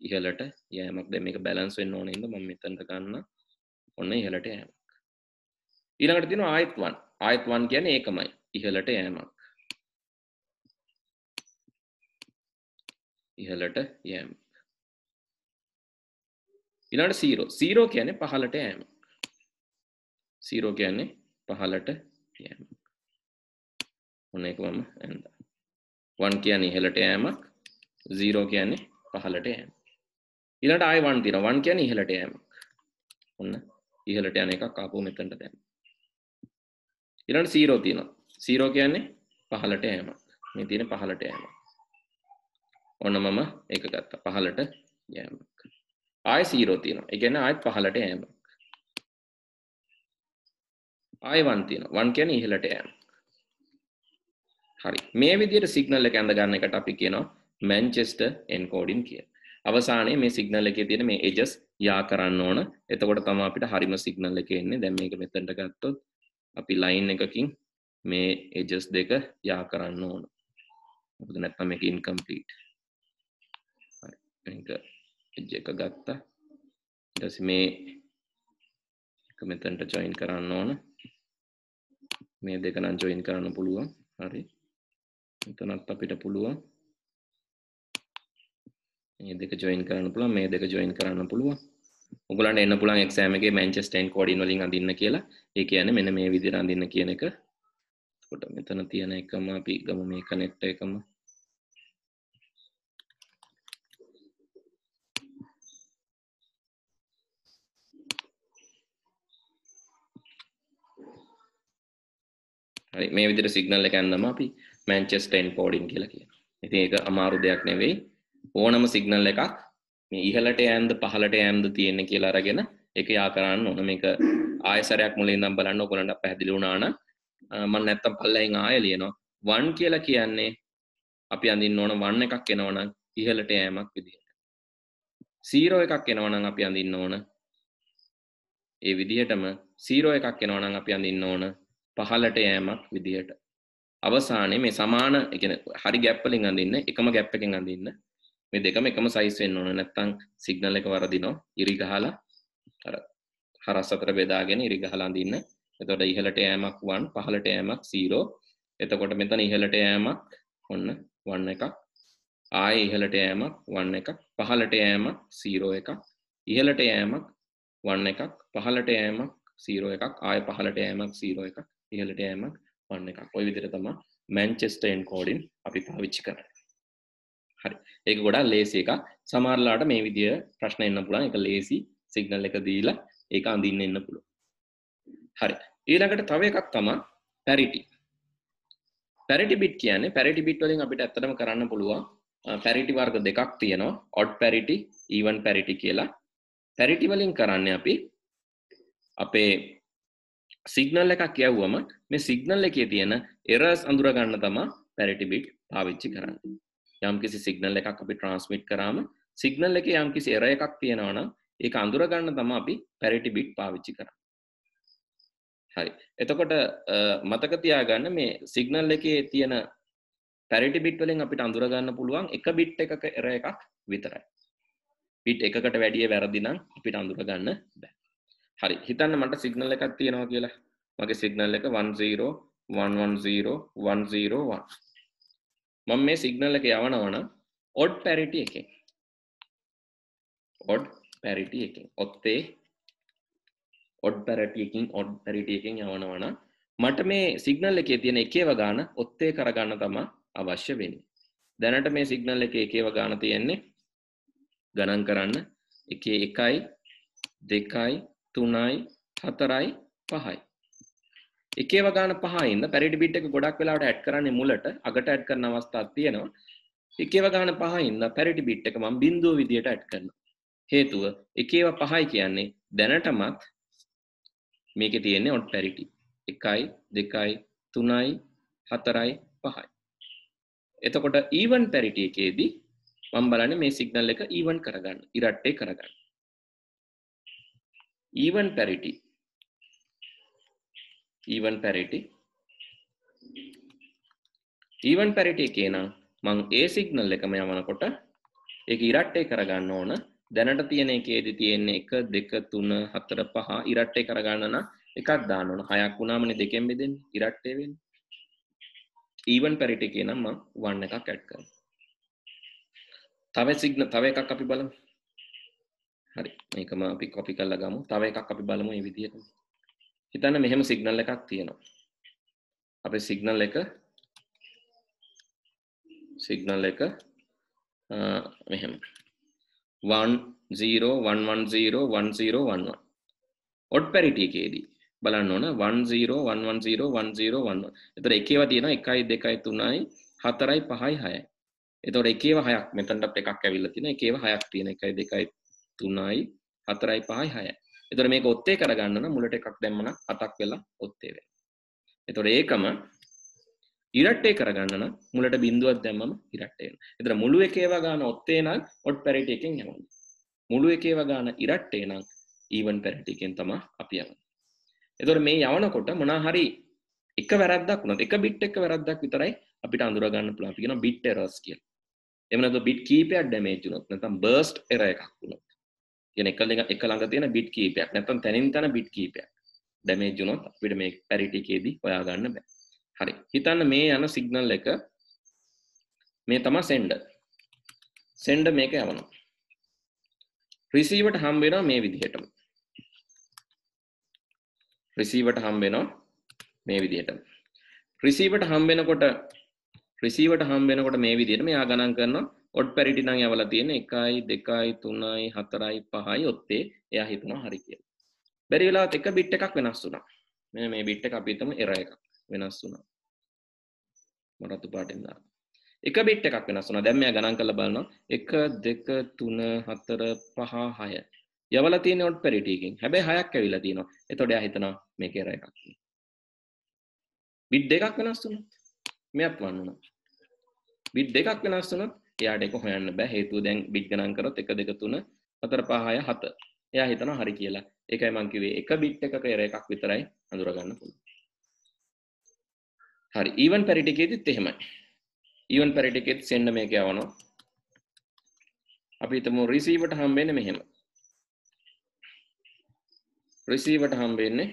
ඉහලට යෑමක්. දැ මේක බැලන්ස් වෙන්න ඕනෙද ම මෙතන්ට ගන්න ඔන්න ඉහලට යෑමක්. ඊළඟට තින ආයත්වන් ආයත්වන් කියන ඒකමයි. ඉහලට යෑමක්. ඉහලට යෑමක් ඉලාට සීරෝ සීරෝ කියන්නේ පහලට යෑම. සීරෝ කියන්නේ පහලට යෑම. ඔන්න එක මම ඇඳ වන් කියන්නේ ඉහලට යෑමක්. සීරෝ කියන්නේ පහලට යෑම. ඉලට අයි වන් තින වන් කියන ඉහලට යෑමක්. ඔන්න ඉහලට යන එකක් කාපු මෙතැන්ට දැම ඉලට සීරෝ තියෙනවා සීරෝ කියන්නේ පහලට යෑමක්. මේ තියෙන පහලට යෑම ඔන්න මම එක ගත්ත. පහලට යෑමක්. ආය සීරෝ තියෙනවා. එකන ආයත් පහලට යෑම ආය වන් තියෙන වන් කියන ඉහලට යෑම. හරි. මේ විදියට සිගනල් එක ඇඳ ගන්න එකට අපි කියනවා මැන්චෙස්ට එන්කෝඩින් කිය අවසානයේ මේ සිගනල් එකේ තියෙන මේ එජස් යා කරන්න ඕන. එතකොට තමයි අපිට හරිම සිගනල් එක එන්නේ. දැන් මේක මෙතනට ගත්තොත් අපි ලයින් එකකින් මේ එජස් දෙක යා කරන්න ඕන. මොකද නැත්නම් මේක ඉන්කම්ප්ලීට් හරි මේක එජ් එක ගත්තා. ඊට මේ එක මෙතනට ජොයින් කරන්න ඕන. මේ දෙක නම් ජොයින් කරන්න පුළුවන්. හරි. මෙතනත් අපිට පුළුවන්. මේ දෙක ජොයින් කරන්න පුළුවන් මේ දෙක ජොයින් කරන්න පුළුවන්. ඔගලන්ට එන්න පුළුවන් එක්සෑම් එකේ මැන්චෙස්ටර් එන්කෝඩින් වලින් අඳින්න කියලා. ඒ කියන්නේ මෙන්න මේ විදිහට අඳින්න කියන එක. එතකොට මෙතන තියෙන එකම අපි ගමු මේ කනෙක්ටර් එකම. හරි මේ විදිහට සිග්නල් එක යන්නම අපි මැන්චෙස්ටර් එන්කෝඩින් කියලා කියනවා. ඉතින් ඒක අමාරු දෙයක් නෙවෙයි. ඕනම සිග්නල් එකක් මේ ඉහළට යෑම්ද පහළට යෑම්ද තියෙන්නේ කියලා අරගෙන ඒක යා කරන්න ඕන. මේක ආයසරයක් මුලින් ඉඳන් බලන්න ඔයගොල්ලන්ට පැහැදිලි වුණා නම් මම නැත්තම් පල්ලෙන් ආයෙ ලියනවා. 1 කියලා කියන්නේ අපි අඳින්න ඕන 1 එකක් එනවනම් ඉහළට යෑමක් විදිහට. 0 එකක් එනවනම් අපි අඳින්න ඕන ඒ විදිහටම 0 එකක් එනවා නම් අපි අඳින්න ඕන පහළට යෑමක් විදිහට. අවසානයේ මේ සමාන ඒ කියන්නේ හරි ગેප් වලින් අඳින්න එකම ગેප් එකෙන් අඳින්න. මේ දෙකම එකම සයිස් වෙන්න ඕන නැත්නම් සිග්නල් එක වරදිනවා. ඉරි ගහලා අර හරස් අතර බෙදාගෙන ඉරි ගහලා අඳින්න. එතකොට ඉහළට යෑමක් 1 පහළට යෑමක් 0. එතකොට මෙතන ඉහළට යෑමක් ඔන්න 1 එකක්. ආයේ ඉහළට යෑමක් 1 එකක්. පහළට යෑමක් 0 එකක්. ඉහළට යෑමක් 1 එකක්. පහළට යෑමක් 0 එකක්. ආයේ පහළට යෑමක් 0 එකක්. ඉහළට යෑමක් 1 එකක්. ওই විදිහට තමයි මැන්චෙස්ටර් එන්කෝඩින් අපි පාවිච්චි කරන්නේ. හරි. ඒක ගොඩාක් ලේසි එකක්. සමහරලාට මේ විදිය ප්‍රශ්න එන්න පුළුවන්. ඒක ලේසි සිග්නල් එක දීලා ඒක අඳින්න එන්න පුළුවන්. හරි. ඊළඟට තව එකක් තමයි පැරිටි. පැරිටි බිට් කියන්නේ පැරිටි බිට් වලින් අපිට ඇත්තටම කරන්න පුළුවන් පැරිටි වර්ග දෙකක් තියෙනවා. ඔඩ් පැරිටි, ඊවන් පැරිටි කියලා. පැරිටි වලින් කරන්නේ අපි අපේ සිග්නල් එකක් යවුවම මේ සිග්නල් එකේ තියෙන එරර්ස් අඳුරගන්න තමා පැරිටි බිට් පාවිච්චි කරන්න. යම්කිසි සිග්නල් එකක් අපි ට්‍රන්ස්මිට් කරාම සිග්නල් එකේ යම්කිසි එරර් එකක් තියෙනවා නම් ඒක අඳුරගන්න තමයි අපි පැරිටි බිට් පාවිච්චි කරන්නේ. හරි. එතකොට මතක තියාගන්න මේ සිග්නල් එකේ තියෙන පැරිටි බිට් වලින් අපිට අඳුරගන්න පුළුවන් එක බිට් එකක එරර් එකක් විතරයි. බිට් එකකට වැඩිය වැරදි නම් අපිට අඳුරගන්න බෑ. හරි. හිතන්න මට සිගනල් එකක් තියෙනවා කියලා. මගේ සිගනල් එක 10110 මම මේ සිගනල් එක යවනවන ඔඩ් පැරිටි එකෙන් ඔඩ් පැරිටි එකෙන් ඔත්තේ ඔඩ් පැරටියකින් ඔඩ් පැරිටි එකෙන් යවනවන මට මේ සිගනල් එකේ තියෙන එකේව ගාන ඔත්තේ කරගන්න තමා අවශ්‍ය වෙන්නේ. දැනට මේ සිගනල් එක එකේව ගාන තියෙන්නේ ගණන් කරන්න. එකේ එකයි දෙකයි තුනයි හතරයි පහයි. එකේව ගාන පහින්ද පැරිටි බිට් එක ගොඩක් වෙලාට ඇඩ් කරන්නේ මුලට. අගට ඇඩ් කරන අවස්ථාවක් තියෙනවා. එකේව ගාන පහින්ද පැරිටි බිට් එක මම බිඳුව විදියට ඇඩ් කරනවා. හේතුව එකේව පහයි කියන්නේ දැනටමත් මේකේ තියෙන්නේ ඔඩ් පැරිටි එකයි දෙකයි තුනයි හතරයි පහයි. එතකොට ඊවන් පැරිටි එකේදී මම බලන්නේ මේ සිග්නල් එක ඊවන් කරගන්න. ඉරට්ටේ කරගන්න. Even parity even parity even parity එකේ නම් මං ඒ සිග්නල් එකම යවනකොට ඒක ඉරට්ටේ කරගන්න ඕන. දැනට තියෙන එකේදි තියෙන්නේ 1 2 3 4 5 ඉරට්ටේ කරගන්න නම් එකක් දාන්න ඕන. හයක් වුණාමනේ දෙකෙන් බෙදෙන්නේ ඉරට්ටේ වෙන්නේ. Even parity එකේ නම් මං 1 එකක් ඇඩ් කරනවා. තව සිග්නල් තව එකක් අපි බලමු. හරි. මේකම අපි කොපි කරලා ගමු. තව එකක් අපි බලමු මේ විදිහට. හිතන්න මෙහෙම සිග්නල් එකක් තියෙනවා. අපේ සිග්නල් එක සිග්නල් එක මෙහෙම. 1011010111 ඔඩ් පැරිටි එකේදී බලන්න ඕන 10110111 එතකොට එකේවා තියෙනවා 1යි 2යි 3යි 4යි 5යි 6යි එතකොට එකේවා 6ක් මෙතනට එකක් ඇවිල්ලා තියෙනවා. එකේවා 6ක් තියෙන 1යි 2යි තුනයි හතරයි පහයි හයයි. එතොට මේක ඔත්තේ කරගන්න නම් මුලට එකක් දැම්මන අතක් වෙලා ඔත්තේ වෙන එතොට ඒකම ඉරට්ටේ කරගන්න නම් මුලට බිඳුවත් දැම්මම ඉරට්ටේන එතර මුළු එකේවා ගාන ඔත්තේ නම් ඔට් පැරිට එකෙන් යවන්න මුළු එකේවා ගාන ඉරට්ටේ නම් ඊවන් පැරටිකෙන් තමා අපි යවන්න. එතොට මේ යවනකොට මොනාහරි එක වැරදක් වුණත් එක බිට් එක වැරදක් විතරයි අපිට අඳුරගන්න පුළුවන්. අපි කියන බිට් එරර්ස් කියලා. එහෙම නැත්නම් බිට් කීපයක් ඩැමේජ් වුණොත් නැත්නම් බර්ස්ට් එරර් එකක් වුණොත්. කියන එක එක ළඟ තියෙන බිට් කීපයක් නැත්නම් තැනින් තැන බිට් කීපයක් ඩැමේජ් වුණොත් අපිට මේ පැරිටි එකේදී හොයාගන්න බෑ. හරි. හිතන්න මේ යන සිග්නල් එක මේ තමයි සෙන්ඩර්. සෙන්ඩර් මේක යවනවා. රිසීවර්ට හම්බ වෙනවා මේ විදිහටම. රිසීවර්ට හම්බ වෙනවා මේ විදිහටම. රිසීවර්ට හම්බ වෙනකොට රිසීවර්ට හම්බ වෙනකොට මේ විදිහට මෙයා ගණන් කරනවා ඔඩ් පැරිටි නම් යවලා තියෙන 1යි 2යි 3යි 4යි 5යි ඔත්තේ එයා හිතනවා හරි කියලා. බැරි වෙලාවත් එක බිට් එකක් වෙනස් වුණා. මෙන්න මේ බිට් එක අපි හිතමු එරර් එකක් වෙනස් වුණා. මොකටද පාටින් දාන්න. එක බිට් එකක් වෙනස් වුණා. දැන් මෙයා ගණන් කරලා බලනවා 1 2 3 4 5 6. යවලා තියෙන ඔඩ් පැරිටි එකකින්. හැබැයි 6ක් ඇවිල්ලා තියෙනවා. එතකොට එයා හිතනවා මේක එරර් එකක්. බිට් දෙකක් වෙනස් වුණා. මෙයත් වන්න වුණා. බිට් දෙකක් වෙනස් වුණොත් එයාට එක හොයන්න බෑ හේතුව දැන් බිට් ගණන් කරොත් 1 2 3 4 5 6 7 එයා හිතනවා හරි කියලා. ඒකයි මං කිව්වේ එක බිට් එකක එරර් එකක් විතරයි අඳුරගන්න පුළුවන්. හරි ඊවන් පැරිටි එකේදීත් එහෙමයි. ඊවන් පැරිටි එකේත් සෙන්ඩ් මේක යවනවා. අපි හිතමු රිසීවර්ට හම්බෙන්නේ මෙහෙම. රිසීවර්ට හම්බෙන්නේ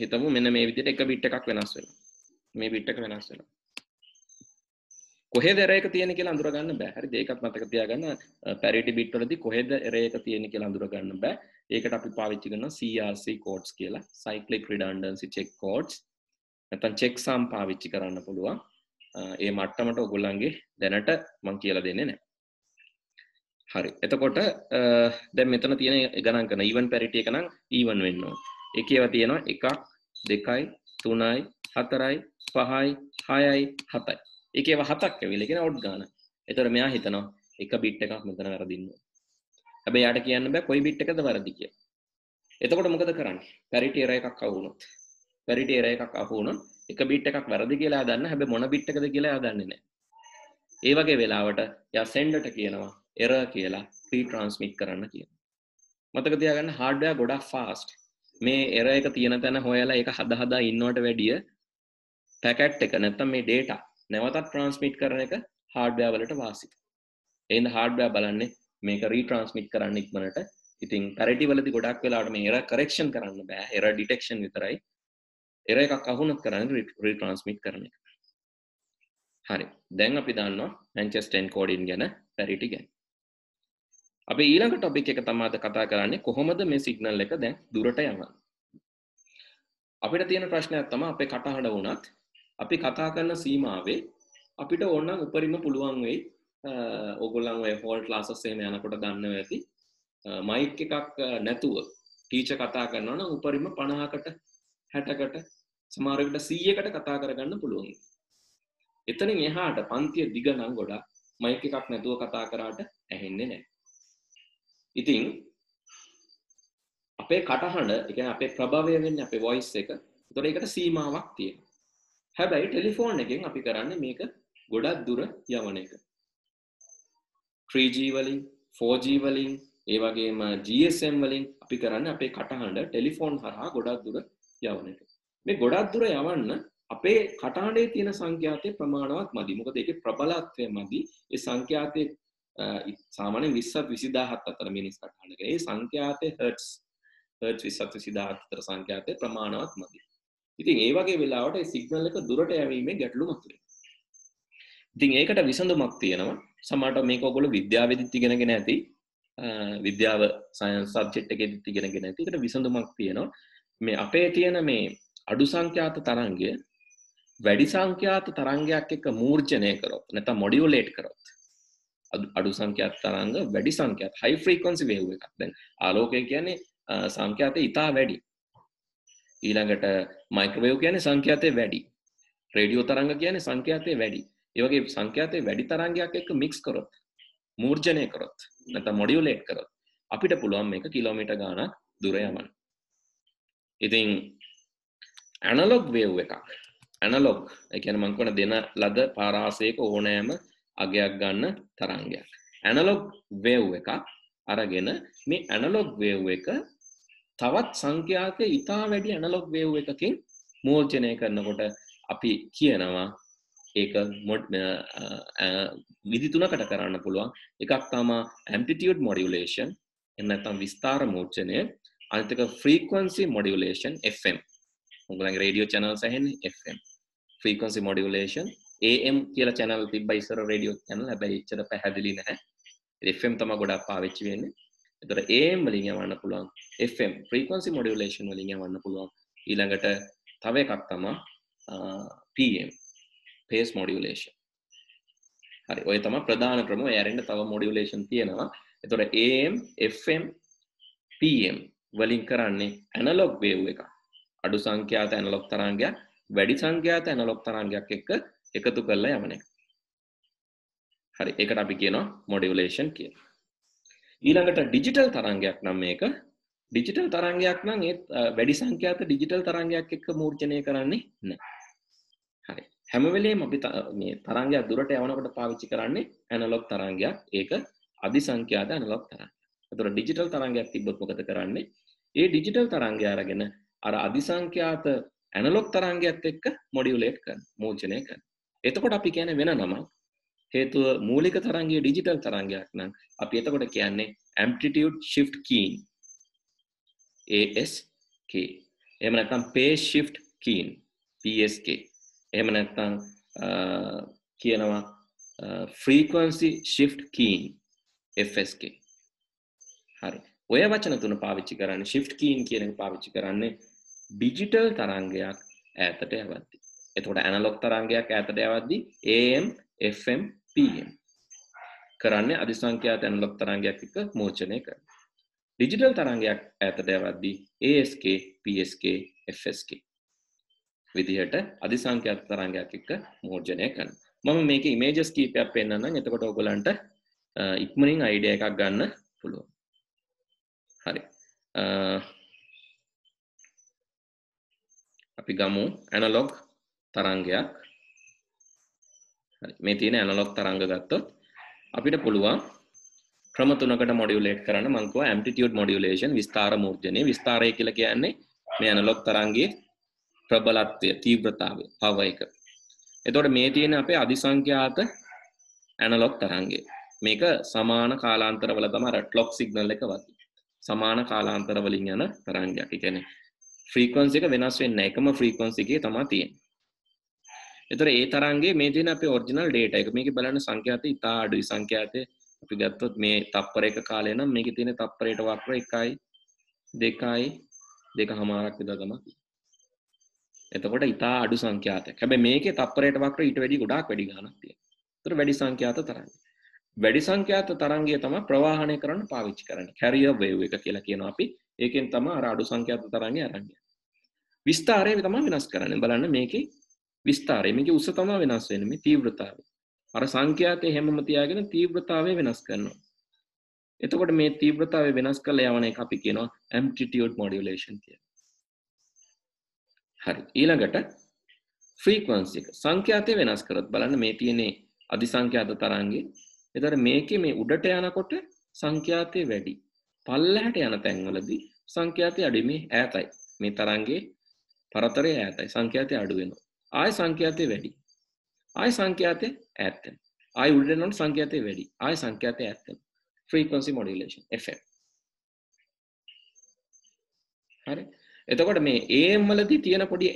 හිතමු මෙන්න මේ විදිහට එක බිට් එකක් වෙනස් වෙනවා. මේ බිට් එක වෙනස් වෙනවා. කොහෙද එරේ එක තියෙන කියලා අඳුරගන්න බෑ. හරිද? ඒකත් මතක තියාගන්න පැරිටි බිට් වලදී කොහෙද එරේ එක තියෙන කියලා අඳුරගන්න බෑ. ඒකට අපි පාවිච්චි කරනවා CRC codes කියලා. cyclic redundancy check codes. නැත්නම් check sum පාවිච්චි කරන්න පුළුවන්. ඒ මට්ටමට ඔයගොල්ලන්ගේ දැනට මම කියලා දෙන්නේ නැහැ. හරි. එතකොට දැන් මෙතන තියෙන ගණන් කරන even parity එක නම් even වෙන්න ඕන. ඒකේව තියෙනවා 1 2යි 3යි 4යි 5යි 6යි 7යි. ඒකේව හතක් ඇවිල්ලා කියන අවුට් ගාන. එතකොට මෙයා හිතනවා එක බිට් එකක් මෙතන වැරදින්න ඕන. හැබැයි යාට කියන්න බෑ කොයි බිට් එකද වැරදි කියලා. එතකොට මොකද කරන්නේ? පැරිටි එරර් එකක් ආව වුණොත්. පැරිටි එරර් එකක් ආව වුණොත් එක බිට් එකක් වැරදි කියලා එයා දන්න හැබැයි මොන බිට් එකද කියලා එයා දන්නේ නැහැ. ඒ වගේ වෙලාවට එයා සෙන්ඩර්ට කියනවා එරර් කියලා රීට්‍රාන්ස්මිට් කරන්න කියනවා. මතක තියාගන්න හાર્ඩ්වෙයාර් ගොඩක් ෆාස්ට්. මේ එරර් එක තියෙන තැන හොයලා ඒක හද හදා ඉන්නවට වැඩිය පැකට් එක නැත්තම් මේ ඩේටා නැවතත් ට්‍රන්ස්මිට් කරන එක හාඩ්වෑ වලට වාසි එයින්ද හාඩ්වෑ බලන්නේ මේක රීට්‍රන්ස්මිට් කරන්න ඉක්මනට. ඉතින් පැරටි වලදි ගොඩක් වෙලාට මේ එර කරක්ෂන් කරන්න බෑ. එර ඩිටෙක්ෂන් විතරයි. එර එකක් අහුනත් කරන්න රීට්‍රන්ස්මිට් කරන එක. හරි. දැන් අපි දන්නවා මැන්චෙස්ටෙන් කෝඩින් ගැන පැරිටි ගැන. අපි ඊළඟ ටොපික් එක තමාද කතා කරන්නේ කොහොමද මේ සිගනල් එක දැන් දුරට යන්න අපිට තියෙන ප්‍රශ්නයක් තමයි අපේ කටහඬ වුණත් අපි කතා කරන සීමාවේ අපිට ඕන්නම් උපරිම පුළුවන් වෙයි ඔගොල්ලන් ඔය හෝල් ලාසස් එහෙම යනකොට දන්නවා ඇති මයික් එකක් නැතුව ටීචර් කතා කරනවා නම් උපරිම 50කට 60කට සමහරකට 100කට කතා කරගන්න පුළුවන්. එතනින් එහාට පන්තිය දිග නම් ගොඩක් මයික් එකක් නැතුව කතා කරාට ඇහෙන්නේ නැහැ. ඉතින් අපේ කටහඬ ඒ කියන්නේ අපේ ප්‍රභවය වෙන්නේ අපේ වොයිස් එක. ඒතකොට ඒකට සීමාවක් තියෙනවා. හැබැයි ටෙලිෆෝන් එකෙන් අපි කරන්නේ මේක ගොඩක් දුර යවන එක. 3G වලින් 4G වලින් ඒ වගේම GSM වලින් අපි කරන්නේ අපේ කටහඬ ටෙලිෆෝන් හරහා ගොඩක් දුර යවන එක. මේ ගොඩක් දුර යවන්න අපේ කටහඬේ තියෙන සංඛ්‍යාතය ප්‍රමාණවත් මදි. මොකද ඒකේ ප්‍රබලත්වය මදි. ඒ සංඛ්‍යාතය සාමාන්‍යයෙන් 20ත් 20000ත් අතර මිනිස් කටහඬක ඒ සංඛ්‍යාතය හර්ට්ස් හර්ට්ස් 20ත් 20000ත් අතර සංඛ්‍යාතය ප්‍රමාණවත් මදි. ඉතින් ඒ වගේ වෙලාවට ඒ සිග්නල් එක දුරට යැවීමේ ගැටලු මතුවේ. ඉතින් ඒකට විසඳුමක් තියෙනවා. සමහරට මේක ඔයගොල්ලෝ විද්‍යාවෙදිත් ඉගෙනගෙන ඇති. විද්‍යාව සයන්ස් සබ්ජෙක්ට් එකේදීත් ඉගෙනගෙන ඇති. ඒකට විසඳුමක් තියෙනවා. මේ අපේ තියෙන මේ අඩු සංඛ්‍යාත තරංගය වැඩි සංඛ්‍යාත තරංගයක් එක්ක මූර්ජනය කරොත් නැත්නම් මොඩියුලේට් කරොත් අඩු සංඛ්‍යාත තරංග වැඩි සංඛ්‍යාත හයි ෆ්‍රීකවන්සි වේව් එකක්. දැන් ආලෝකය කියන්නේ සංඛ්‍යාතය ඉතා වැඩි. ඊළඟට මයික්‍රවේව් කියන්නේ සංඛ්‍යාතය වැඩි. රේඩියෝ තරංග කියන්නේ සංඛ්‍යාතය වැඩි. ඒ වගේ සංඛ්‍යාතය වැඩි තරංගයක් එක්ක මික්ස් කරොත් මූර්ජනය කරොත් නැත්නම් මොඩියුලේට් කරොත් අපිට පුළුවන් මේක කිලෝමීටර් ගාණක් දුර යවන්න. ඉතින් ඇනලොග් වේව් එකක් ඇනලොග් ඒ කියන්නේ මම කියන දෙන ලද පාරාසයක ඕනෑම අගයක් ගන්න තරංගයක්. ඇනලොග් වේව් එකක් අරගෙන මේ ඇනලොග් වේව් එක තවත් සංඛ්‍යාතය ඉතා වැඩි ඇනලොග් වේව් එකකින් මෝර්ජනය කරනකොට අපි කියනවා ඒක මොඩ් විදි තුනකට කරන්න පුළුවන්. එකක් තමා ඇම්පිටියඩ් මොඩියුලේෂන් එන්නතම් විස්ථාර මෝර්ජනය අනිතක ෆ්‍රීකවන්සි මොඩියුලේෂන් FM උගලගේ රේඩියෝ චැනල් සහන් FM ෆ්‍රීකන්සි මොඩියුලේෂන් AM කියල චැනල් තිබ ඉසර රඩියෝ චැනල් හැබැයි ඉච්චර පැහැදිලි නැහැ. FM තම ගොඩක් පාවිච්චි වෙන්නේ. එතර ඒම් වලින් යවන්න පුළුවන් FM ෆ්‍රීකන්සි මොඩියුලේෂන් වලින් යවන්න පුළුවන්. ඊළඟට තව එකක් තමා PM පේස් මොඩියුලේෂන් හරි ඔය තම ප්‍රධාන ක්‍රම. ඇරෙන්ට තව මොඩියුලේෂන් තියෙනවා. එතොට AM FM PM වලින් කරන්නේ ඇනලොග් වේව් එක අඩු සංඛ්‍යාත ඇනලොක් තරංගයක් වැඩි සංඛ්‍යාත ඇනලොක් තරංගයක් එක්ක එකතු කරලා යමන එක. හරි එකට අපි කියනවා මොඩියුලේෂන් කියලා. ඊළඟට ඩිජිටල් තරංගයක් නම් මේක ඩිජිටල් තරංගයක් නම් ඒත් වැඩි සංඛ්‍යාත ඩිජිටල් තරංගයක් එක්ක මූර්ජනය කරන්නේ නෑ හරි හැමවෙලේම අපි මේ තරංගයක් දුරට යවනකොට පාවිච්චි කරන්නේ ඇනලොග් තරංගයක් ඒක අධිසංඛ්‍යාත ඇනලොග් තරංග. එතකොට ඩිජිටල් තරංගයක් තිබ්බොත් මොකද කරන්නේ? ඒ ඩිජිටල් තරංගය අරගෙන අර අධිසංඛ්‍යාත ඇනලොග් තරංගයත් එක්ක මොඩියුලේට් කරන මූර්ජනය කරන. එතකොට අපි කියන්නේ වෙන නමක් හේතුව මූලික තරංගයේ ඩිජිටල් තරංගයක් නම් අපි එතකොට කියන්නේ ඇම්ප්ලිටියුඩ් shift keying ASK එහෙම නැත්නම් phase shift keying PSK එහෙම නැත්නම් කියනවා frequency shift keying FSK හරි. ඔය වචන තුන පාවිච්චි කරන්නේ shift keying කියන එක පාවිච්චි කරන්නේ ඩිජිටල් තරංගයක් ඈතට යවද්දි. එතකොට ඇනලොග් තරංගයක් ඈතට යවද්දි AM FM PM කරන්නේ අධිසංඛ්‍යාත ඇනලොග් තරංගයක් එක්ක මෝචනය කරනවා. ඩිජිටල් තරංගයක් ඈතට යවද්දි ASK PSK FSK විදිහට අධිසංඛ්‍යාත තරංගයක් එක්ක මෝර්ජනය කරනවා. මම මේකේ ඉමේජස් කීපයක් පෙන්නන්නම්. එතකොට ඔයගලන්ට ඉක්මනින් අයිඩියා එකක් ගන්න පුළුවන්. හරි. අපි ගමු ඇනලොග් තරංගයක් මේ තියෙන ඇනලොග් තරංග ගත්තොත් අපිට පුළුවන් ක්‍රම තුනකට මොඩියුලේට් කරන්න මං කිව්වා ඇම්ප්ලිටියුඩ් මොඩියුලේෂන් විස්තාර මූර්ජනය විස්තාරය කියලා කියන්නේ මේ ඇනලොග් තරංගයේ ප්‍රබලත්වය තීව්‍රතාවය පව එක එතකොට මේ තියෙන අපේ අධිසංඛ්‍යාත ඇනලොග් තරංගය මේක සමාන කාලාන්තරවල තමයි අර ක්ලොක් සිග්නල් එක වගේ සමාන කාලාන්තරවලින් යන තරංගයක්. ඒ කියන්නේ ෆ්‍රීකවන්සි එක වෙනස් වෙන්නේ නැහැ. එකම ෆ්‍රීකවන්සි එකේ තමයි තියෙන්නේ. ඒතර ඒ තරංගේ මේ තියෙන අපේ ඔරිජිනල් ඩේටා එක. මේකේ බලන්න සංඛ්‍යාත ඉතා අඩුයි. සංඛ්‍යාතේ අපි ගත්තොත් මේ තප්පරයක කාලය නම් මේකේ තියෙන තප්පරයට වක්‍ර 1යි 2යි දෙකමාරක් විතර තමයි. එතකොට ඉතා අඩු සංඛ්‍යාතයක්. හැබැයි මේකේ තප්පරයට වක්‍ර ඊට වැඩි ගොඩාක් වැඩි ගාණක් තියෙනවා. ඒතර වැඩි සංඛ්‍යාත තරංග. වැඩි සංඛ්‍යාත තරංගය තමයි ප්‍රවාහනය කරන්න පාවිච්චි කරන්නේ. කැරියර් වේව් එක කියලා කියනවා අපි. ඒකෙන් තමයි අර අඩු සංඛ්‍යාත තරංගය අරන් විස්තාරය තමයි වෙනස් කරන්නේ. බලන්න මේකේ විස්තාරය මේකේ උස තමයි වෙනස් වෙන්නේ මේ තීව්‍රතාවය. අර සංඛ්‍යාතය හැමම තියාගෙන තීව්‍රතාවය වෙනස් කරනවා. එතකොට මේ තීව්‍රතාවය වෙනස් කරලා යවන එක අපි කියනවා amplitude modulation කියලා. හරි. ඊළඟට frequency එක සංඛ්‍යාතය වෙනස් කරොත් බලන්න මේ තියෙන්නේ අධිසංඛ්‍යාත තරංගේ. එතකොට මේකේ මේ උඩට යනකොට සංඛ්‍යාතය වැඩි. පල්ලහැට යන තැන්වලදී සංඛ්‍යාතය අඩුයි මේ ඈතයි. මේ තරංගේ පරතරය ඈතයි. සංඛ්‍යාතය අඩු වෙනවා. ආය සංඛ්‍යාතය වැඩි. ආය සංඛ්‍යාතය ඈත් වෙනවා. ආය උඩට යනකොට සංඛ්‍යාතය වැඩි. ආය සංඛ්‍යාතය ඈත් වෙනවා. frequency modulation FM. හරි. එතකොට මේ AM වලදී තියෙන පොඩි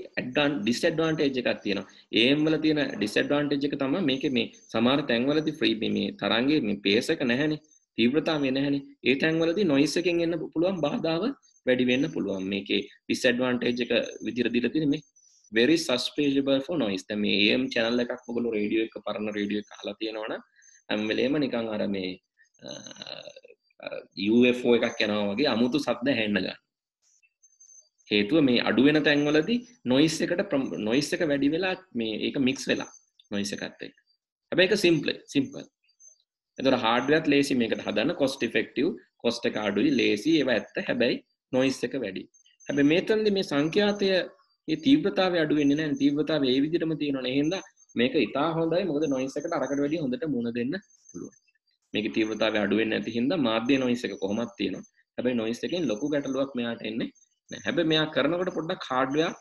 ඩිස්ඇඩ්වාන්ටේජ් එකක් තියෙනවා. AM වල තියෙන ඩිස්ඇඩ්වාන්ටේජ් එක තමයි මේකේ මේ සමහර තැන්වලදී ෆ්‍රී මේ තරංගේ මේ පේස් එක නැහැනේ. තීව්‍රතාවය නැහැනේ. ඒ තැන්වලදී නොයිස් එකෙන් එන්න පුළුවන් බාධාව වැඩි වෙන්න පුළුවන්. මේකේ ඩිස්ඇඩ්වාන්ටේජ් එක විදිහට දීලා තියෙන්නේ මේ very susceptible for noise. දැන් මේ AM channel එකක් ඔයගොල්ලෝ රේඩියෝ එක පරණ රේඩියෝ එක අහලා තියෙනවනම් හැම වෙලේම නිකන් අර මේ UFO එකක් යනවා වගේ අමුතු සද්ද ඇහෙන්න ගන්නවා. හේතුව මේ අඩුවෙන තැන්වලදී නොයිස් එකට නොයිස් එක වැඩි වෙලා මේ ඒක මික්ස් වෙලා නොයිස් එකත් එක්ක. හැබැයි ඒක සිම්පල් සිම්පල්. එතකොට හાર્ඩ්වෙයාර් ලේසි මේකට හදන්න කොස්ට් ඉෆෙක්ටිව් කොස්ට් එක අඩුයි ලේසි ඒවා ඇත්ත හැබැයි නොයිස් එක වැඩි. හැබැයි මේතනදී මේ සංඛ්‍යාතය මේ තීව්‍රතාවය අඩු වෙන්නේ නැහැ. තීව්‍රතාවය ඒ විදිහටම තියෙනවනේ. එහෙනම් මේක ඉතා හොඳයි. මොකද නොයිස් එකට අරකට වැඩිය හොඳට මුණ දෙන්න පුළුවන්. මේකේ තීව්‍රතාවය අඩු වෙන්නේ නැති හින්දා මාධ්‍ය නොයිස් එක කොහොමත් තියෙනවා. හැබැයි නොයිස් එකෙන් ලොකු ගැටලුවක් මෙයාට එන්නේ හැබැ මෙයා කරනකොට පොඩ්ඩක් කාඩ්වයා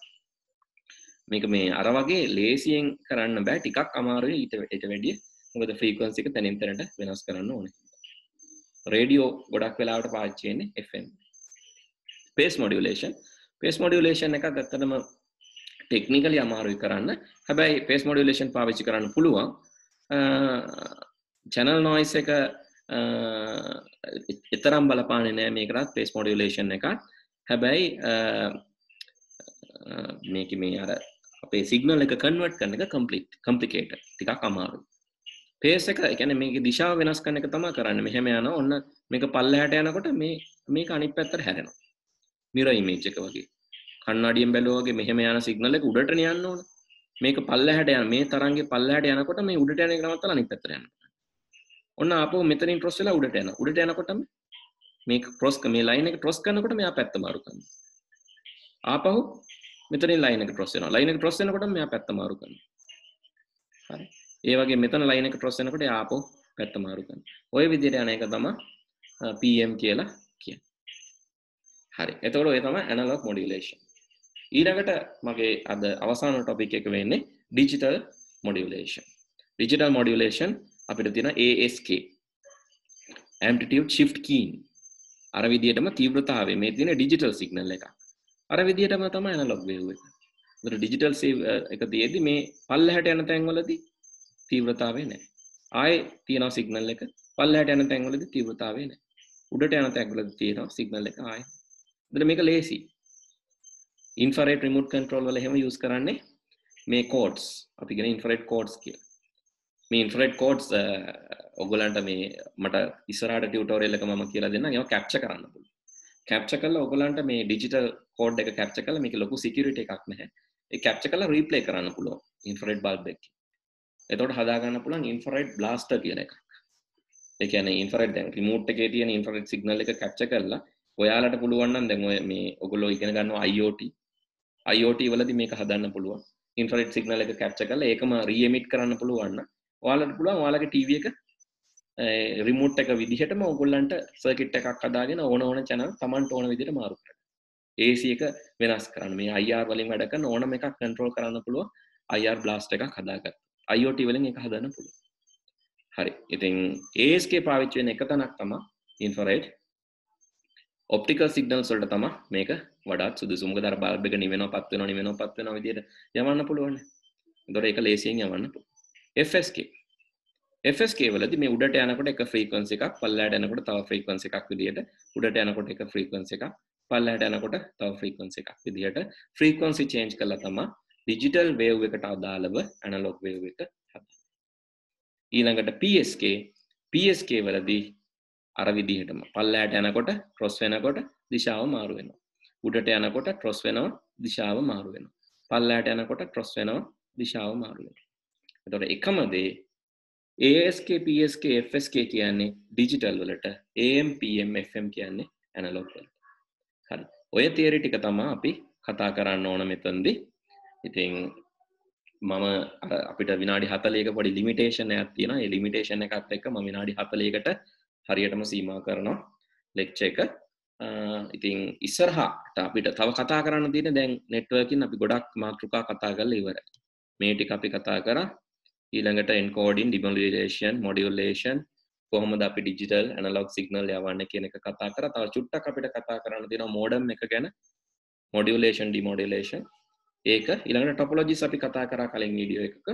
මේක මේ අර වගේ ලේසියෙන් කරන්න බෑ. ටිකක් අමාරුයි ඊට එට වැඩිය. මොකද ෆ්‍රීකවන්සික තැනින් තැනට වෙනස් කරන්න ඕන. රේඩියෝ ගොඩක් වෙලාවට පාච්චයන්නේ FM phase modulation phase modulation එක ඇත්තටම ටෙක්නිකලි අමාරුයි කරන්න. හැබැයි පේස් මොඩියලේෂන් පාවිච්චි කරන්න පුළුවන්. චැනල් නොයිස් එක එතරම් බලපාන නෑ මේකරත් පේස් මොඩියලේෂන් එකත් හැබැයි මේක මේ අර අපේ සිගනල් එක කන්වර්ට් කරන එක කම්පලිට් කම්පලිකේට ටිකක් අමාරු පේස එක එකැන මේක දිශාව වෙනස් කන එක තම කරන්න. මෙහෙම යන ඔන්න මේක පල්ල හැට යනකොට මේ මේක අනිත් පැත්තර හැරෙනවා. මිර ඉමේජ් එක වගේ. කන්නඩියම් බැලෝගේ මෙහෙම යන සිගනල එක උඩට යන්න ඕන. මේක පල්ල හැට යන මේ තරන්ගේ පල්ල හැට යනකොට මේ උඩට යන නවත්තල අනිත් පැත්තර යන ඔන්න අපෝ මෙතනින් ට්‍රොස් වෙලා උඩට යන උඩට යනකොටම මේක ක්‍රොස් මේ ලයින් එක ක්‍රොස් කරනකොට මෙයා පැත්ත මාරු කරනවා. ආපහු මෙතනින් ලයින් එක ක්‍රොස් වෙනවා. ලයින් එක ක්‍රොස් වෙනකොට මෙයා පැත්ත මාරු කරනවා. හරි? ඒ වගේ මෙතන ලයින් එක ක්‍රොස් වෙනකොට ආපහු පැත්ත මාරු කරන ඔය විදිහට යන එක තමයි PM කියලා කියන්නේ. හරි එතකොට ඔය තමයි ඇනලොග් මොඩියුලේෂන් ඊළඟට මගේ අද අවසාන ටොපික් එක වෙන්නේ ඩිජිටල් මොඩියුලේෂන් ඩිජිටල් මොඩියුලේෂන් අපිට තියෙන ASK ඇම්පිටියුඩ් ෂිෆ්ට් කීන් අර විදිහටම තීව්‍රතාවය මේ තියෙන ඩිජිටල් සිග්නල් එකක් අර විදිහටම තමයි ඇනලොග් වේව් එක. ඒතර ඩිජිටල් සේව් එක තියෙද්දි මේ පල්ලෙහාට යන තැන්වලදී තීව්‍රතාවය නැහැ. ආයේ තියෙනවා සිග්නල් එක පල්ලෙහාට යන තැන්වලදී තීව්‍රතාවය නැහැ. උඩට යන තැන්වලදී තියෙනවා සිග්නල් එක ආයේ. ඒතර මේක ලේසි. ඉන්ෆ්‍රාරෙඩ් රිමෝට් කන්ට්‍රෝල් වල එහෙම යූස් කරන්නේ මේ කෝඩ්ස් අපි කියන ඉන්ෆ්‍රාරෙඩ් කෝඩ්ස් කියලා. මේ ඉන්ෆ්‍රාරෙඩ් කෝඩ්ස් ඔගලන්ට මේ මට ඉස්සරහට ටියුටෝරියල් එක මම කියලා දෙන්නම් ඒවා කැප්චර් කරන්න පුළුවන්. කැප්චර් කරලා ඔයගලන්ට මේ ඩිජිටල් කෝඩ් එක කැප්චර් කරලා මේක ලොකු සිකියුරිටි එකක් නැහැ. ඒ කැප්චර් කරලා රීප්ලේ කරන්න පුළුවන් ඉන්ෆ්‍රාරෙඩ් බල්බ් එකකින්. එතකොට හදා ගන්න පුළුවන් ඉන්ෆ්‍රාරෙඩ් බ්ලාස්ටර් කියලා එකක්. ඒ කියන්නේ ඉන්ෆ්‍රාරෙඩ් දැන් රිමෝට් එකේ තියෙන ඉන්ෆ්‍රාරෙඩ් සිග්නල් එක කැප්චර් කරලා ඔයාලට පුළුවන් නම් දැන් ඔය මේ ඔයගොල්ලෝ ඉගෙන ගන්නවා IoT IoT වලදී මේක හදන්න පුළුවන්. ඉන්ෆ්‍රාරෙඩ් සිග්නල් එක කැප්චර් කරලා ඒකම රීඑමිට් කරන්න පුළුවන් නම් ඔයාලට පුළුවන් ඔයාලගේ ටීවී එක රිමෝට් එක විදිහටම ඔගොල්ලන්ට සර්කිට් එකක් හදාගෙන ඕන ඕන channel Tamanට ඕන විදිහට මාරු කරන්න. AC එක වෙනස් කරන්න. මේ IR වලින් වැඩ කරන ඕනම එකක් control කරන්න පුළුවන් IR blast එකක් හදාගන්න. IoT වලින් ඒක හදන්න පුළුවන්. හරි. ඉතින් ASK පාවිච්චි වෙන එක තැනක් තමයි infrared ඔප්ටිකල් සිග්නල්ස් වලට තමයි මේක වඩාත් සුදුසු. මොකද අර බල්බ් එක නිවෙනවා පත් වෙනවා නිවෙනවා පත් වෙනවා විදිහට යවන්න පුළුවන්. ඒතකොට ඒක ලේසියෙන් යවන්න පුළුවන්. FSK FSK වලදී මේ උඩට යනකොට එක ෆ්‍රීකවන්සි එකක් පල්ලයට යනකොට තව ෆ්‍රීකවන්සි එකක් විදිහට උඩට යනකොට එක ෆ්‍රීකවන්සි එකක් පල්ලයට යනකොට තව ෆ්‍රීකවන්සි එකක් විදිහට ෆ්‍රීකවන්සි චේන්ජ් කරලා තමයි ඩිජිටල් වේව් එකට අදාළව ඇනලොග් වේව් එක හදන්නේ. ඊළඟට PSK PSK වලදී අර විදිහටම පල්ලයට යනකොට ක්‍රොස් වෙනකොට දිශාව මාරු වෙනවා. උඩට යනකොට ක්‍රොස් වෙනවා දිශාව මාරු වෙනවා. පල්ලයට යනකොට ක්‍රොස් වෙනවා දිශාව මාරු වෙනවා. එතකොට එකම දේ ASK PSK FSK කියන්නේ ඩිජිටල් වලට AM PM FM කියන්නේ ඇනලොග් වලට. හරි. ඔය තියරි ටික තමයි අපි කතා කරන්න ඕන මෙතනදී. ඉතින් මම අපිට විනාඩි 40ක පොඩි ලිමිටේෂන් එකක් තියෙනවා. ඒ ලිමිටේෂන් එකත් එක්ක මම විනාඩි 40කට හරියටම සීමා කරනවා ලෙක්චර් එක. ඉතින් ඉස්සරහට අපිට තව කතා කරන්න තියෙන දැන් නෙට්වර්කින් අපි ගොඩක් මාතෘකා කතා කරලා ඉවරයි. මේ ටික අපි කතා කරා. ඊළඟට එන්කෝඩින් ඩිමොඩියලේෂන් මොඩියුලේෂන් කොහොමද අපි ඩිජිටල් ඇනලොග් සිගනල් යවන්න කියන එක කතා කර. තව චුට්ටක් අපිට කතා කරන්න තියෙනවා මෝඩම් එක ගැන. මොඩියුලේෂන් ඩිමොඩියලේෂන් ඒක ඊළඟට ටොපොලොජිස් අපි කතා කරා කලින් වීඩියෝ එකක.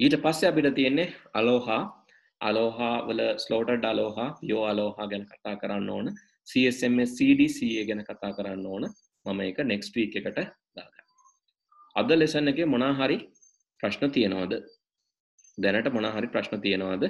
ඊට පස්සේ අපිට තියෙන්නේ අලෝහා. අලෝහා වල ස්ලෝටඩ් අලෝහා යෝ අලෝහා ගැන කතා කරන්න ඕන. CSMS CDCA ගැන කතා කරන්න ඕන. මම එක නෙක්ස්ට් වීක් එකට දාගන්න අද ලෙසන් එකේ මොනා හරි ප්‍රශ්න තියෙනවද? දැනට මොනා හරි ප්‍රශ්න තියෙනවද?